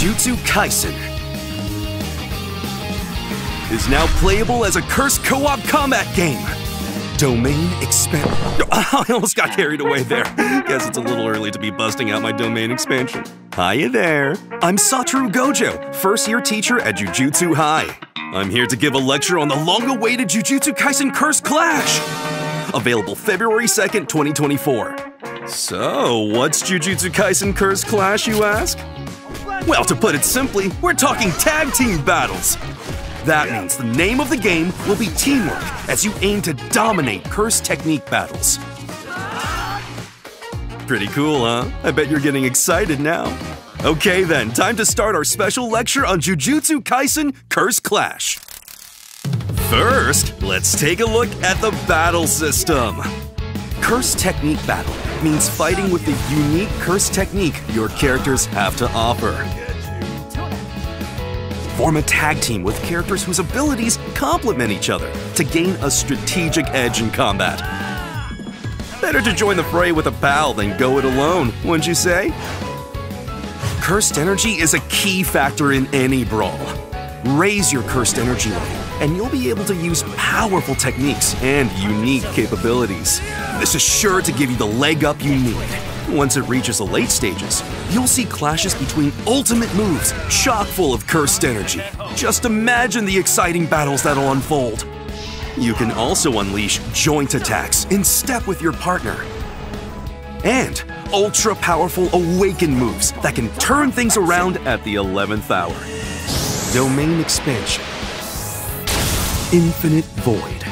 Jujutsu Kaisen is now playable as a cursed co-op combat game. Domain expand. I almost got carried away there. Guess it's a little early to be busting out my domain expansion. Hiya there. I'm Satoru Gojo, first year teacher at Jujutsu High. I'm here to give a lecture on the long-awaited Jujutsu Kaisen Cursed Clash. Available February 2nd, 2024. So, what's Jujutsu Kaisen Cursed Clash, you ask? Well, to put it simply, we're talking tag team battles. That means the name of the game will be Teamwork as you aim to dominate curse technique battles. Pretty cool, huh? I bet you're getting excited now. Okay then, time to start our special lecture on Jujutsu Kaisen Cursed Clash. First, let's take a look at the battle system. Curse Technique Battle means fighting with the unique curse technique your characters have to offer. Form a tag team with characters whose abilities complement each other to gain a strategic edge in combat. Better to join the fray with a pal than go it alone, wouldn't you say? Cursed energy is a key factor in any brawl. Raise your cursed energy level, and you'll be able to use powerful techniques and unique capabilities. This is sure to give you the leg up you need. Once it reaches the late stages, you'll see clashes between ultimate moves chock full of cursed energy. Just imagine the exciting battles that'll unfold. You can also unleash joint attacks in step with your partner. And ultra powerful awaken moves that can turn things around at the 11th hour. Domain expansion. Infinite Void.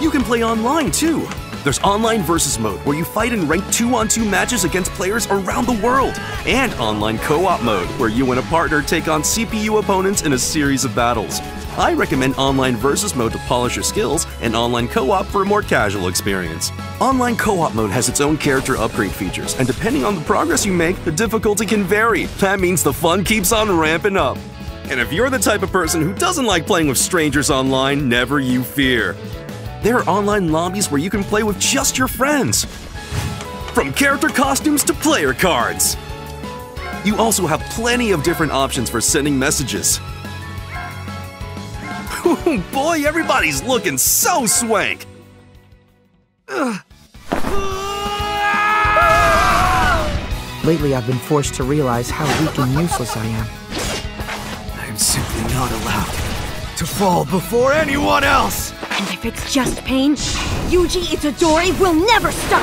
You can play online too. There's online versus mode where you fight in ranked 2 on 2 matches against players around the world, and online co op mode where you and a partner take on CPU opponents in a series of battles. I recommend online versus mode to polish your skills and online co op for a more casual experience. Online co op mode has its own character upgrade features, and depending on the progress you make, the difficulty can vary. That means the fun keeps on ramping up. And if you're the type of person who doesn't like playing with strangers online, never you fear. There are online lobbies where you can play with just your friends. From character costumes to player cards. You also have plenty of different options for sending messages. Boy, everybody's looking so swank! Lately, I've been forced to realize how weak and useless I am. I'm simply not allowed to fall before anyone else! And if it's just pain, Yuji Itadori will never stop!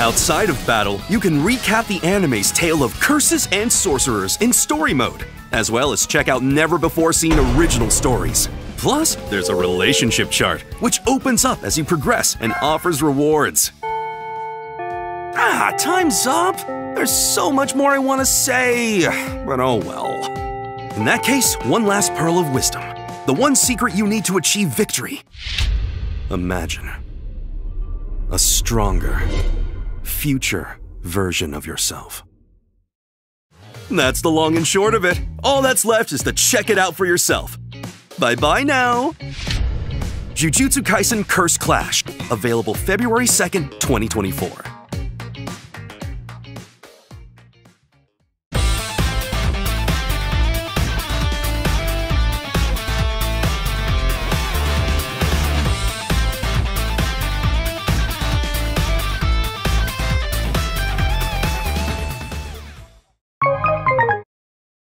Outside of battle, you can recap the anime's tale of curses and sorcerers in story mode, as well as check out never before seen original stories. Plus, there's a relationship chart, which opens up as you progress and offers rewards. Ah, time's up! There's so much more I want to say, but oh well. In that case, one last pearl of wisdom. The one secret you need to achieve victory. Imagine a stronger, future version of yourself. That's the long and short of it. All that's left is to check it out for yourself. Bye bye now. Jujutsu Kaisen Cursed Clash, available February 2nd, 2024.